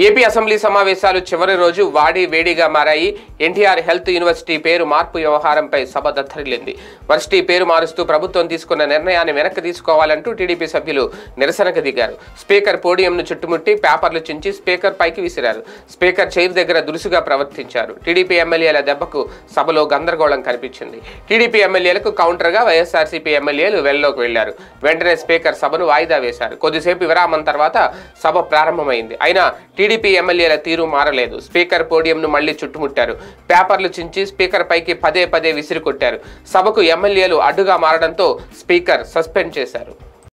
AP assembly సమావేశాలు చివరి రోజు వాడి వేడిగా మారాయి. ఎన్టీఆర్ హెల్త్ యూనివర్సిటీ పేరు మార్పు వ్యవహారంపై సభ దత్తరిల్లింది వర్సిటీ పేరు మారుస్తూ ప్రభుత్వం తీసుకున్న నిర్ణయాన్ని వెనక్కి తీసుకోవాలంటూ టీడీపీ సభ్యులు నిరసనకు దిగారు. స్పీకర్ పోడియంను చుట్టుముట్టి పేపర్లు చించి స్పీకర్ పైకి విసిరారు. స్పీకర్ చైర్ దగ్గర దురుసుగా ప్రవర్తించారు. టీడీపీ ఎమ్మెల్యేల దెబ్బకు సభలో గందరగోళం కనిపించింది. టీడీపీ ఎమ్మెల్యేలకు కౌంటర్గా వైఎస్ఆర్సీపీ ఎమ్మెల్యేలు వెల్లోకి వెళ్ళారు. వెంటనే స్పీకర్ సభను వాయిదా వేశారు. కొద్దిసేపు విరామం తర్వాత సభ ప్రారంభమైంది. అయినా టీడీపీ ఎమ్మెల్యేల తీరు మారలేదు. స్పీకర్ పోడియంను మళ్ళీ చుట్టుముట్టారు. పేపర్లు చించి స్పీకర్ పైకి పదే పదే విసిరి కొట్టారు. సభకు ఎమ్మెల్యేలు అడ్డుగా మారడంతో స్పీకర్ సస్పెండ్ చేశారు.